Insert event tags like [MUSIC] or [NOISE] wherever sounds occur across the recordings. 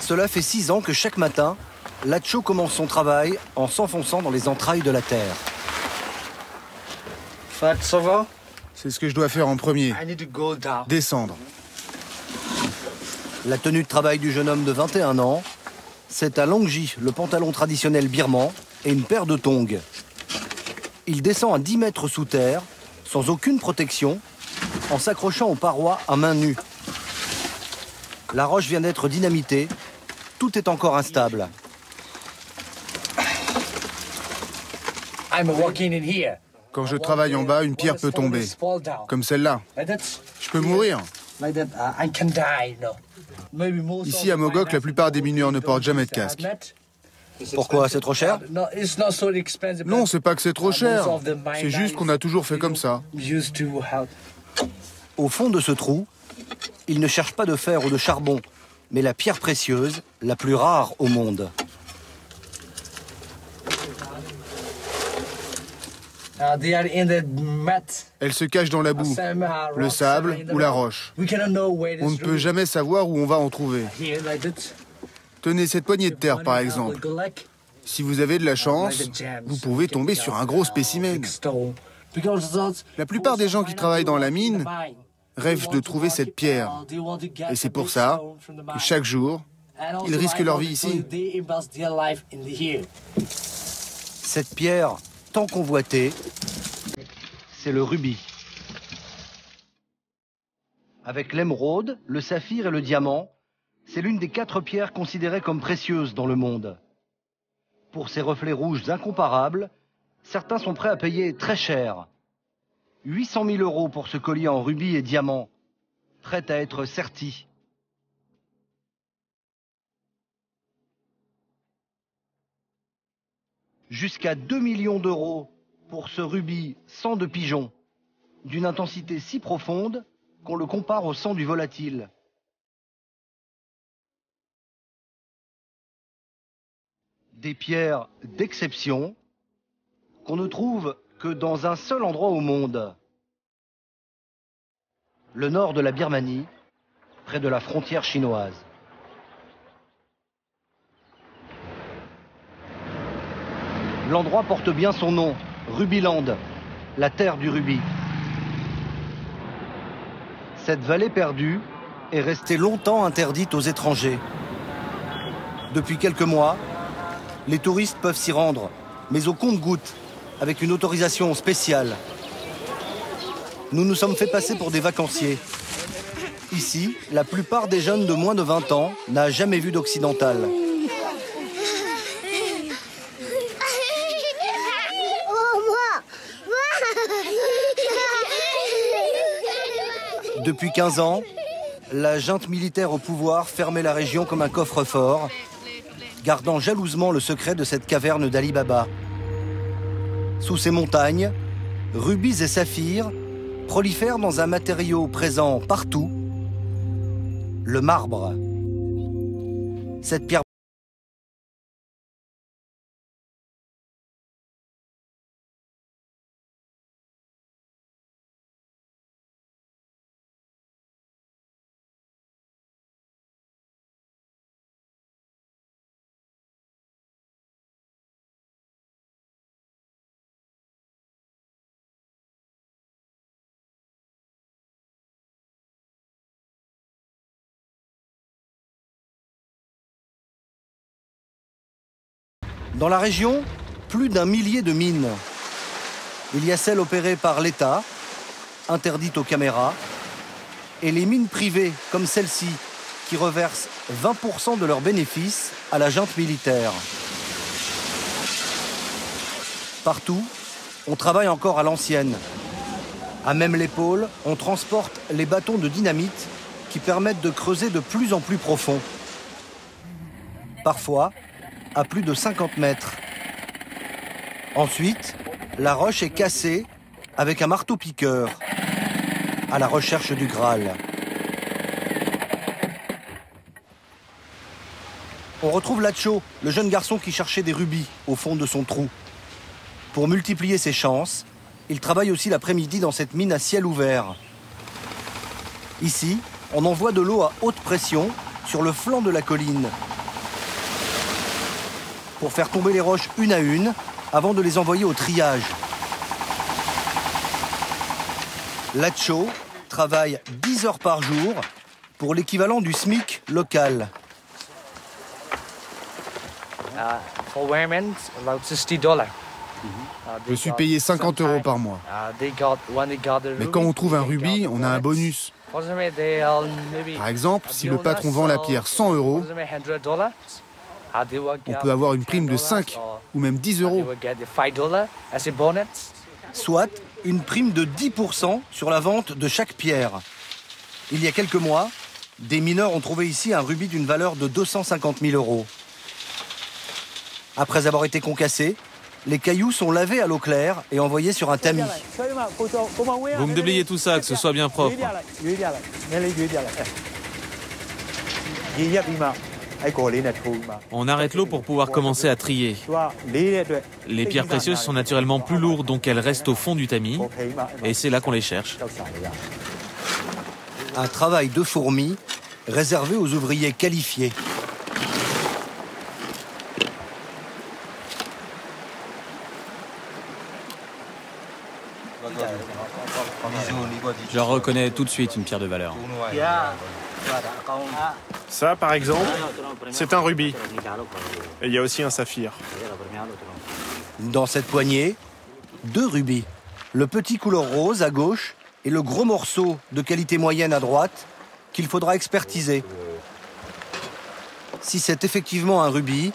Cela fait six ans que chaque matin, Lacho commence son travail en s'enfonçant dans les entrailles de la terre. Fat, ça va? C'est ce que je dois faire en premier. I need to go down. Descendre. La tenue de travail du jeune homme de 21 ans, c'est un longji, le pantalon traditionnel birman, et une paire de tongs. Il descend à 10 mètres sous terre, sans aucune protection, en s'accrochant aux parois à main nue. La roche vient d'être dynamitée, tout est encore instable. Quand je travaille en bas, une pierre peut tomber. Comme celle-là. Je peux mourir. Ici, à Mogok, la plupart des mineurs ne portent jamais de casque. Pourquoi? C'est trop cher? Non, c'est pas que c'est trop cher. the mine C'est juste qu'on a toujours fait comme ça. Au fond de ce trou, il ne cherche pas de fer ou de charbon, mais la pierre précieuse, la plus rare au monde. Uh, they are in the mat. Elle se cache dans la boue, uh, le sable ou la roche. We cannot know where On ne peut jamais savoir où on va en trouver. Tenez cette poignée de terre, par exemple. Si vous avez de la chance, vous pouvez tomber sur un gros spécimen. La plupart des gens qui travaillent dans la mine rêvent de trouver cette pierre. Et c'est pour ça que chaque jour, ils risquent leur vie ici. Cette pierre, tant convoitée, c'est le rubis. Avec l'émeraude, le saphir et le diamant, c'est l'une des quatre pierres considérées comme précieuses dans le monde. Pour ses reflets rouges incomparables, certains sont prêts à payer très cher. 800 000 euros pour ce collier en rubis et diamant, prêt à être serti. Jusqu'à 2 millions d'euros pour ce rubis sang de pigeon, d'une intensité si profonde qu'on le compare au sang du volatile. Des pierres d'exception qu'on ne trouve que dans un seul endroit au monde. Le nord de la Birmanie, près de la frontière chinoise. L'endroit porte bien son nom, Rubiland, la terre du rubis. Cette vallée perdue est restée longtemps interdite aux étrangers. Depuis quelques mois, les touristes peuvent s'y rendre, mais au compte-gouttes, avec une autorisation spéciale. Nous nous sommes fait passer pour des vacanciers. Ici, la plupart des jeunes de moins de 20 ans n'a jamais vu d'occidental. Depuis 15 ans, la junte militaire au pouvoir fermait la région comme un coffre-fort, gardant jalousement le secret de cette caverne d'Ali Baba. Sous ces montagnes, rubis et saphirs prolifèrent dans un matériau présent partout, le marbre. Cette pierre Dans la région, plus d'un millier de mines. Il y a celles opérées par l'État, interdites aux caméras, et les mines privées comme celle-ci, qui reversent 20% de leurs bénéfices à la junte militaire. Partout, on travaille encore à l'ancienne. À même l'épaule, on transporte les bâtons de dynamite qui permettent de creuser de plus en plus profond. Parfois, à plus de 50 mètres. Ensuite, la roche est cassée avec un marteau-piqueur à la recherche du Graal. On retrouve Lacho, le jeune garçon qui cherchait des rubis au fond de son trou. Pour multiplier ses chances, Il travaille aussi l'après-midi dans cette mine à ciel ouvert. Ici, on envoie de l'eau à haute pression sur le flanc de la colline pour faire tomber les roches une à une avant de les envoyer au triage. Lacho travaille 10 heures par jour pour l'équivalent du SMIC local. Je suis payé 50 euros par mois. Mais quand on trouve un rubis, on a un bonus. Par exemple, si le patron vend la pierre 100 euros, on peut avoir une prime de 5 ou même 10 euros. Soit une prime de 10% sur la vente de chaque pierre. Il y a quelques mois, des mineurs ont trouvé ici un rubis d'une valeur de 250 000 euros. Après avoir été concassés, les cailloux sont lavés à l'eau claire et envoyés sur un tamis. Vous me déblayez tout ça, que ce soit bien propre. On arrête l'eau pour pouvoir commencer à trier. Les pierres précieuses sont naturellement plus lourdes, donc elles restent au fond du tamis, et c'est là qu'on les cherche. Un travail de fourmi réservé aux ouvriers qualifiés. Je reconnais tout de suite une pierre de valeur. Ça, par exemple, c'est un rubis. Et il y a aussi un saphir. Dans cette poignée, deux rubis. Le petit couleur rose à gauche et le gros morceau de qualité moyenne à droite qu'il faudra expertiser. Si c'est effectivement un rubis,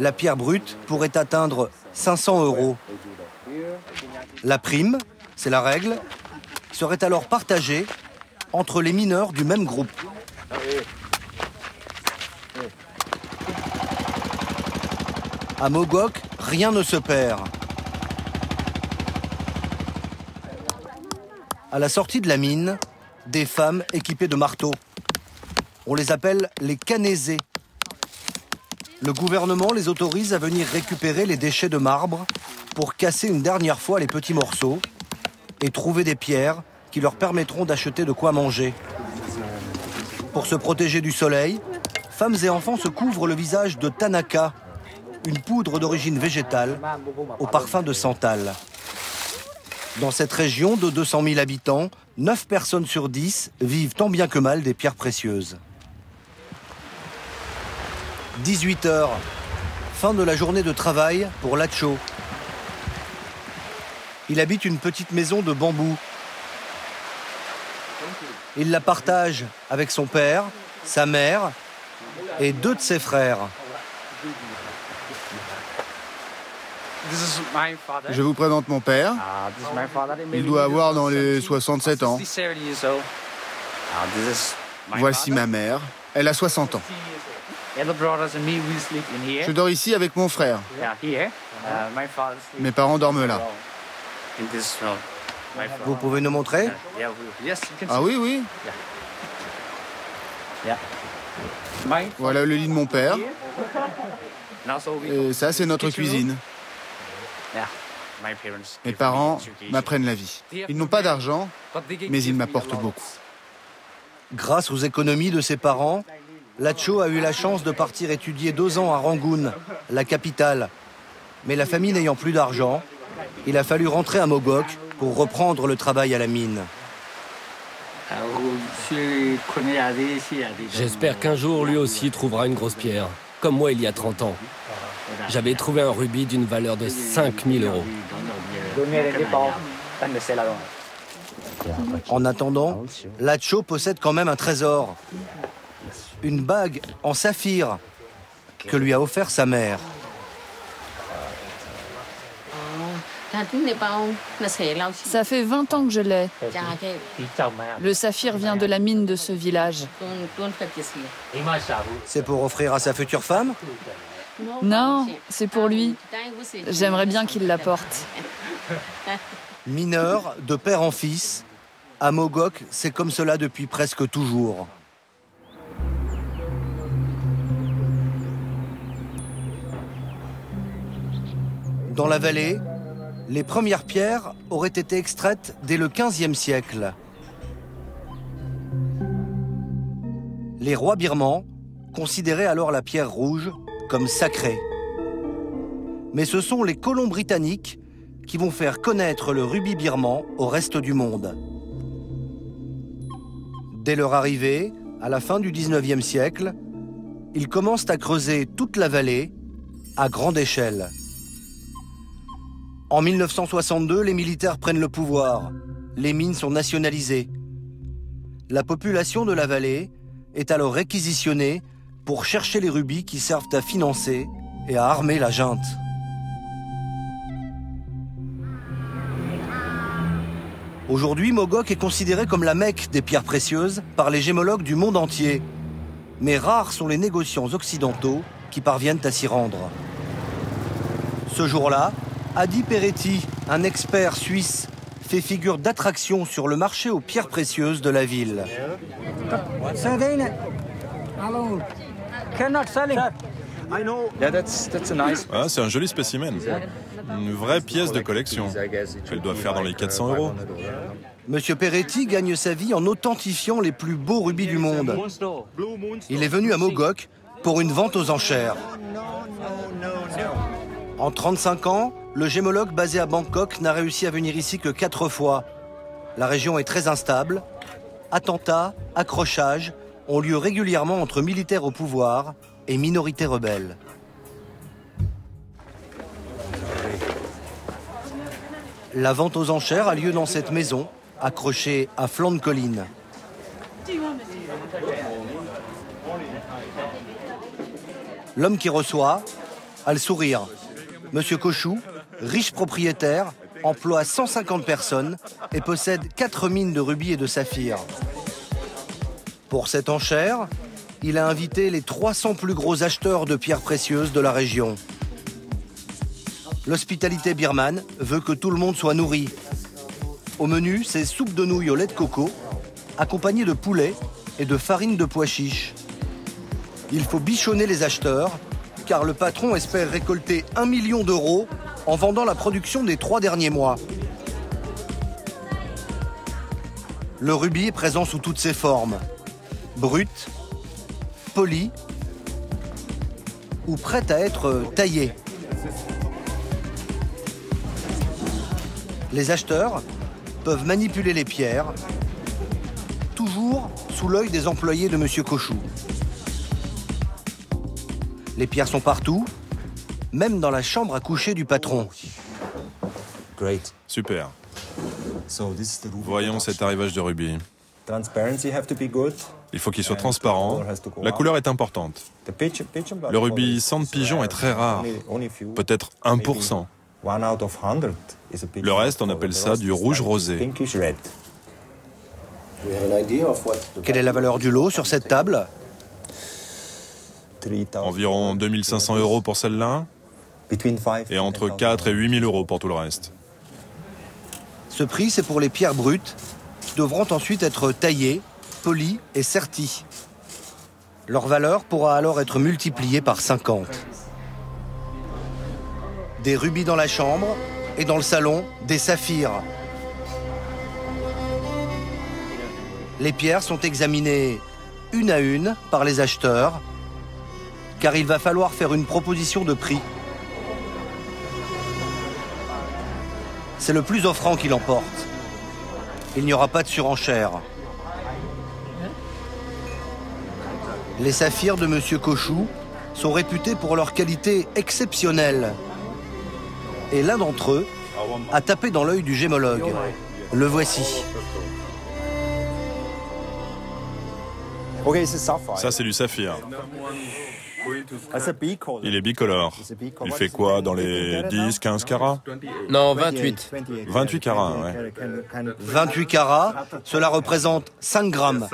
la pierre brute pourrait atteindre 500 euros. La prime, c'est la règle, serait alors partagée entre les mineurs du même groupe. À Mogok, rien ne se perd. À la sortie de la mine, des femmes équipées de marteaux. On les appelle les canésés. Le gouvernement les autorise à venir récupérer les déchets de marbre pour casser une dernière fois les petits morceaux et trouver des pierres qui leur permettront d'acheter de quoi manger. Pour se protéger du soleil, femmes et enfants se couvrent le visage de Tanaka, une poudre d'origine végétale au parfum de santal. Dans cette région de 200 000 habitants, 9 personnes sur 10 vivent tant bien que mal des pierres précieuses. 18 heures, fin de la journée de travail pour Lacho. Il habite une petite maison de bambou. Il la partage avec son père, sa mère et deux de ses frères. Je vous présente mon père. Il doit avoir dans les 67 ans. Voici ma mère. Elle a 60 ans. Je dors ici avec mon frère. Mes parents dorment là. Vous pouvez nous montrer Ah oui, oui. Voilà le lit de mon père. Et ça, c'est notre cuisine. Mes parents m'apprennent la vie. Ils n'ont pas d'argent, mais ils m'apportent beaucoup. Grâce aux économies de ses parents, Lacho a eu la chance de partir étudier deux ans à Rangoon, la capitale. Mais la famille n'ayant plus d'argent, il a fallu rentrer à Mogok pour reprendre le travail à la mine. J'espère qu'un jour lui aussi trouvera une grosse pierre, comme moi il y a 30 ans. J'avais trouvé un rubis d'une valeur de 5000 euros. En attendant, Lacho possède quand même un trésor. Une bague en saphir que lui a offert sa mère. Ça fait 20 ans que je l'ai. Le saphir vient de la mine de ce village. C'est pour offrir à sa future femme? Non, c'est pour lui. J'aimerais bien qu'il la porte. [LAUGHS] Mineur, de père en fils, à Mogok, c'est comme cela depuis presque toujours. Dans la vallée, Les premières pierres auraient été extraites dès le XVe siècle. Les rois birmans considéraient alors la pierre rouge comme sacrée. Mais ce sont les colons britanniques qui vont faire connaître le rubis birman au reste du monde. Dès leur arrivée, à la fin du 19e siècle, ils commencent à creuser toute la vallée à grande échelle. En 1962, les militaires prennent le pouvoir. Les mines sont nationalisées. La population de la vallée est alors réquisitionnée pour chercher les rubis qui servent à financer et à armer la junte. Aujourd'hui, Mogok est considéré comme la Mecque des pierres précieuses par les gémologues du monde entier. Mais rares sont les négociants occidentaux qui parviennent à s'y rendre. Ce jour-là, Adi Peretti, un expert suisse, fait figure d'attraction sur le marché aux pierres précieuses de la ville. Ah, c'est un joli spécimen. Une vraie pièce de collection. Elle doit faire dans les 400 euros. Monsieur Peretti gagne sa vie en authentifiant les plus beaux rubis du monde. Il est venu à Mogok pour une vente aux enchères. En 35 ans, le gémologue basé à Bangkok n'a réussi à venir ici que quatre fois. La région est très instable. Attentats, accrochages ont lieu régulièrement entre militaires au pouvoir et minorités rebelles. La vente aux enchères a lieu dans cette maison, accrochée à flanc de colline. L'homme qui reçoit a le sourire. Monsieur Cochou riche propriétaire, emploie 150 personnes et possède 4 mines de rubis et de saphirs. Pour cette enchère, il a invité les 300 plus gros acheteurs de pierres précieuses de la région. L'hospitalité birmane veut que tout le monde soit nourri. Au menu, c'est soupe de nouilles au lait de coco, accompagné de poulet et de farine de pois chiches. Il faut bichonner les acheteurs, car le patron espère récolter 1 million d'euros en vendant la production des trois derniers mois. Le rubis est présent sous toutes ses formes. Brut, poli ou prêt à être taillé. Les acheteurs peuvent manipuler les pierres, toujours sous l'œil des employés de M. Cochou. Les pierres sont partout, même dans la chambre à coucher du patron. Super. Voyons cet arrivage de rubis. Il faut qu'il soit transparent. La couleur est importante. Le rubis sans pigeon est très rare, peut-être 1%. Le reste, on appelle ça du rouge rosé. Quelle est la valeur du lot sur cette table? Environ 2500 euros pour celle-là et entre 4 et 8 000 euros pour tout le reste. Ce prix, c'est pour les pierres brutes qui devront ensuite être taillées, polies et serties. Leur valeur pourra alors être multipliée par 50. Des rubis dans la chambre et dans le salon, des saphirs. Les pierres sont examinées une à une par les acheteurs, car il va falloir faire une proposition de prix. C'est le plus offrant qui l'emporte. Il n'y aura pas de surenchère. Les saphirs de Monsieur Cochou sont réputés pour leur qualité exceptionnelle. Et l'un d'entre eux a tapé dans l'œil du gémologue. Le voici. Ça, c'est du saphir. Il est bicolore. Il fait quoi Dans les 10, 15 carats Non, 28. 28 carats, ouais. 28 carats, cela représente 5 grammes.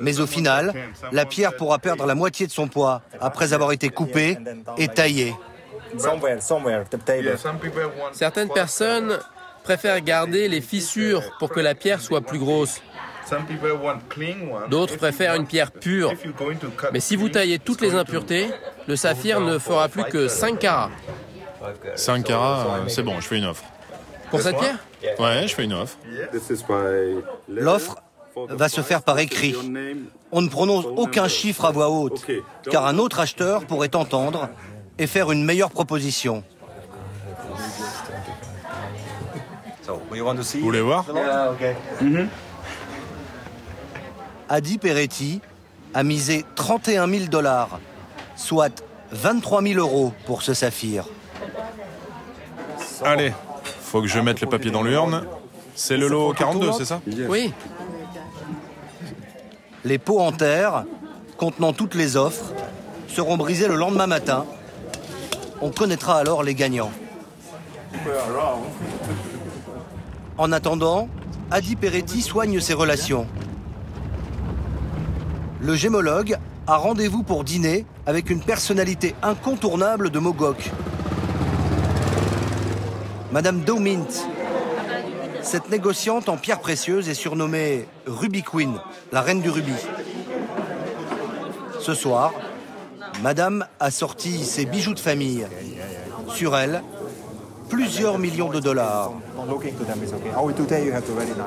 Mais au final, la pierre pourra perdre la moitié de son poids après avoir été coupée et taillée. Certaines personnes préfèrent garder les fissures pour que la pierre soit plus grosse. D'autres préfèrent une pierre pure. Mais si vous taillez toutes les impuretés, le saphir ne fera plus que 5 carats. 5 carats, c'est bon, je fais une offre. Pour cette pierre? Ouais, je fais une offre. L'offre va se faire par écrit. On ne prononce aucun chiffre à voix haute, car un autre acheteur pourrait entendre et faire une meilleure proposition. Vous voulez voir? Adi Peretti a misé 31 000 dollars, soit 23 000 euros pour ce saphir. Allez, faut que je mette le papier dans l'urne. C'est le lot 42, c'est ça? Oui. Les pots en terre, contenant toutes les offres, seront brisés le lendemain matin. On connaîtra alors les gagnants. En attendant, Adi Peretti soigne ses relations. Le gémologue a rendez-vous pour dîner avec une personnalité incontournable de Mogok. Madame Domint. Cette négociante en pierres précieuses est surnommée Ruby Queen, la reine du rubis. Ce soir, Madame a sorti ses bijoux de famille. Sur elle, plusieurs millions de dollars.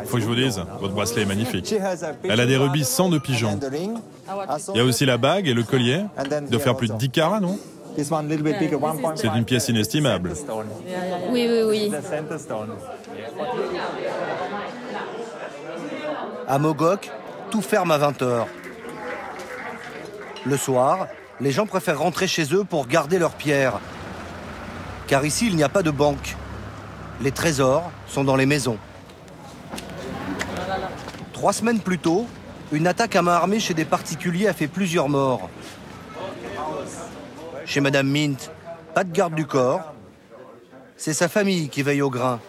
Faut que je vous dise, votre bracelet est magnifique. Elle a des rubis sans de pigeons. Il y a aussi la bague et le collier. Il doit faire plus de 10 carats, non? C'est une pièce inestimable. Oui, oui, oui. À Mogok, tout ferme à 20h. Le soir, les gens préfèrent rentrer chez eux pour garder leurs pierres. Car ici, il n'y a pas de banque. Les trésors sont dans les maisons. Trois semaines plus tôt, une attaque à main armée chez des particuliers a fait plusieurs morts. Chez Madame Mint, pas de garde du corps. C'est sa famille qui veille au grain.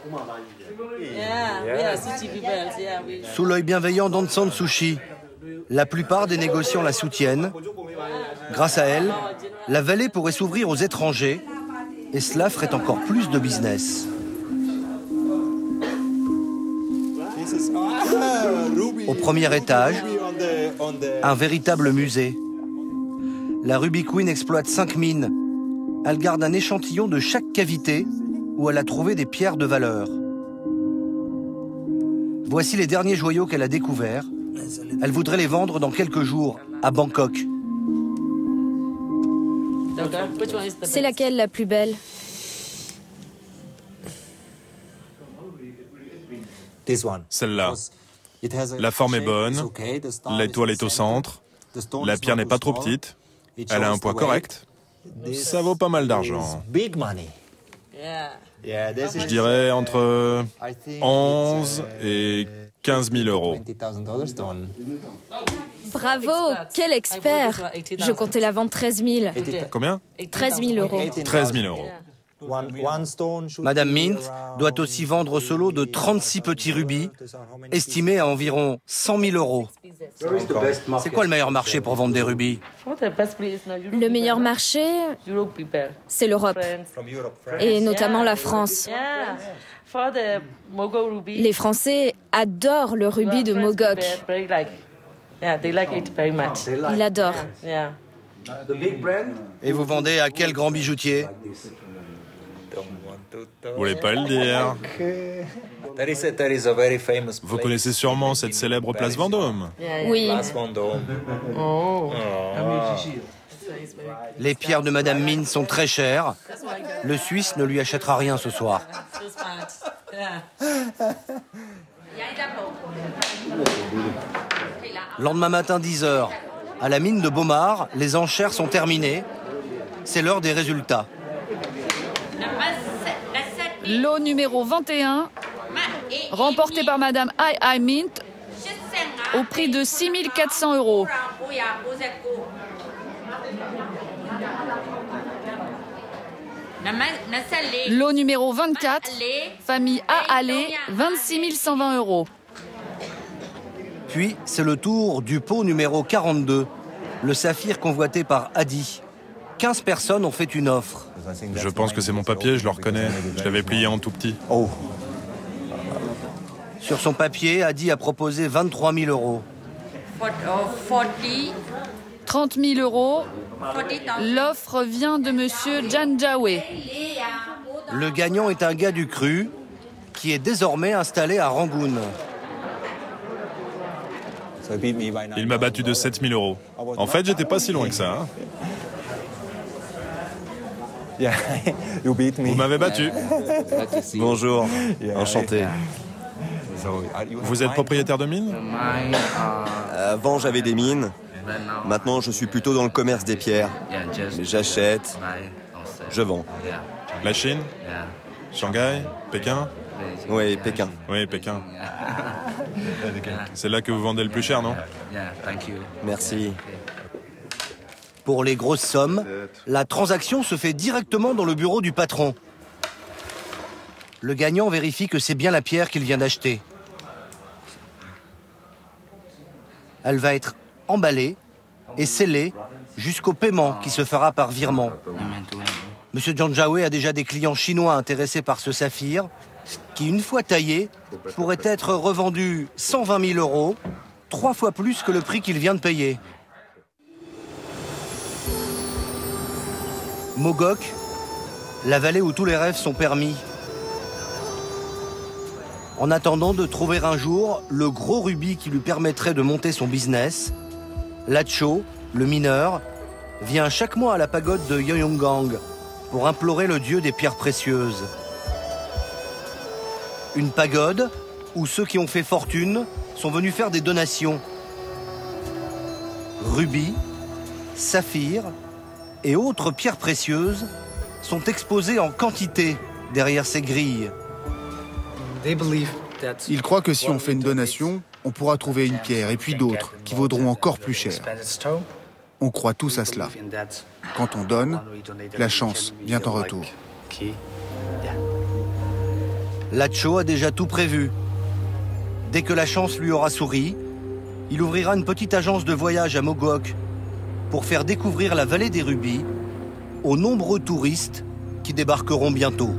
Sous l'œil bienveillant d'Ansan Sushi, la plupart des négociants la soutiennent. Grâce à elle, la vallée pourrait s'ouvrir aux étrangers et cela ferait encore plus de business. Au premier étage, un véritable musée. La Ruby Queen exploite cinq mines. Elle garde un échantillon de chaque cavité où elle a trouvé des pierres de valeur. Voici les derniers joyaux qu'elle a découverts. Elle voudrait les vendre dans quelques jours à Bangkok. C'est laquelle la plus belle? Celle-là. La forme est bonne, l'étoile est au centre, la pierre n'est pas trop petite, elle a un poids correct. Ça vaut pas mal d'argent. Je dirais entre 11 et 15 000 euros. Bravo, quel expert Je comptais la vendre 13 000. Combien? 13 000 euros. 13 000 euros. Madame Mint doit aussi vendre ce lot de 36 petits rubis, estimés à environ 100 000 euros. C'est quoi le meilleur marché pour vendre des rubis? Le meilleur marché, c'est l'Europe, et notamment la France. Les Français adorent le rubis de Mogok. Ils l'adorent. Et vous vendez à quel grand bijoutier? Vous voulez pas le dire? Vous connaissez sûrement cette célèbre place Vendôme Oui. Oh. Les pierres de Madame Mine sont très chères. Le Suisse ne lui achètera rien ce soir. Lendemain matin, 10h. À la mine de Beaumard, les enchères sont terminées. C'est l'heure des résultats. Lot numéro 21, remporté par Madame Ai Ai Mint au prix de 6400 euros. Lot numéro 24, famille A Allé, 26 120 euros. Puis c'est le tour du pot numéro 42, le saphir convoité par Adi. 15 personnes ont fait une offre. Je pense que c'est mon papier, je le reconnais. Je l'avais plié en tout petit. Oh. Sur son papier, Adi a proposé 23 000 euros. 30 000 euros. L'offre vient de Monsieur Janjawe. Le gagnant est un gars du cru, qui est désormais installé à Rangoon. Il m'a battu de 7000 euros. En fait, j'étais pas si loin que ça. Hein. [LAUGHS] Vous m'avez battu. Bonjour, enchanté. Vous êtes propriétaire de mine Avant, j'avais des mines. Maintenant, je suis plutôt dans le commerce des pierres. J'achète, je vends. La Chine Shanghai Pékin Oui, Pékin. Oui, Pékin. C'est là que vous vendez le plus cher, non Merci. Pour les grosses sommes, la transaction se fait directement dans le bureau du patron. Le gagnant vérifie que c'est bien la pierre qu'il vient d'acheter. Elle va être emballée et scellée jusqu'au paiement qui se fera par virement. Monsieur Janjawe a déjà des clients chinois intéressés par ce saphir qui, une fois taillé, pourrait être revendu 120 000 euros, trois fois plus que le prix qu'il vient de payer. Mogok, la vallée où tous les rêves sont permis. En attendant de trouver un jour le gros rubis qui lui permettrait de monter son business, Lacho, le mineur, vient chaque mois à la pagode de Yoyonggang pour implorer le dieu des pierres précieuses. Une pagode où ceux qui ont fait fortune sont venus faire des donations. Rubis, saphirs, et autres pierres précieuses sont exposées en quantité derrière ces grilles. Ils croient que si on fait une donation, on pourra trouver une pierre et puis d'autres qui vaudront encore plus cher. On croit tous à cela. Quand on donne, la chance vient en retour. Lacho a déjà tout prévu. Dès que la chance lui aura souri, il ouvrira une petite agence de voyage à Mogok pour faire découvrir la vallée des rubis aux nombreux touristes qui débarqueront bientôt.